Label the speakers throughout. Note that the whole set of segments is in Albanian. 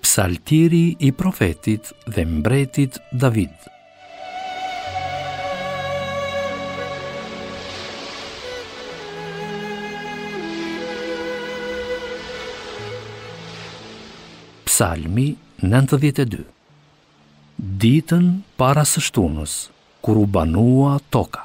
Speaker 1: Psaltiri i profetit dhe mbretit David. Psalmi 92 Ditën para së shtunës, kur u banua toka.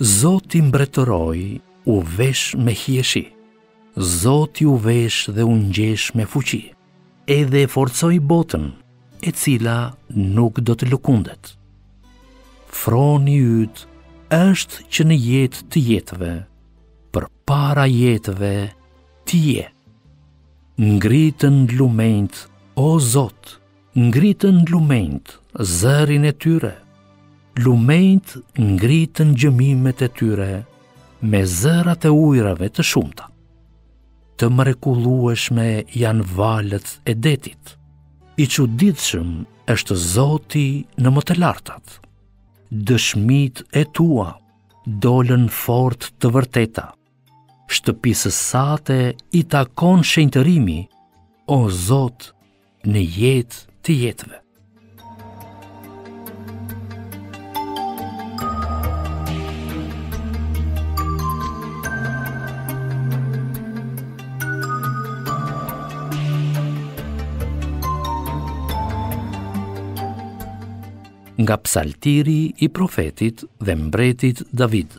Speaker 1: Zoti mbretëroi u vesh me hijeshi, Zoti u vesh dhe u ngjesh me fuqi, edhe e forcoi botën, e cila nuk do të lëkundet. Froni yt është që në jetë të jetëve, përpara jetëve ti je. Ngritën lumenjtë, o Zot, ngritën lumenjtë zërin e tyre, lumenjtë ngritën gjëmimet e tyre me zërat e ujërave të shumta. Të mrekullueshme janë valët e detit. I çuditshëm është Zoti në më të lartat. Dëshmitë e tua dolën fort të vërteta. Shtëpisë sate i takon shenjtërimi, o Zot, në jetë të jetëve. Nga psaltiri i profetit dhe mbretit David.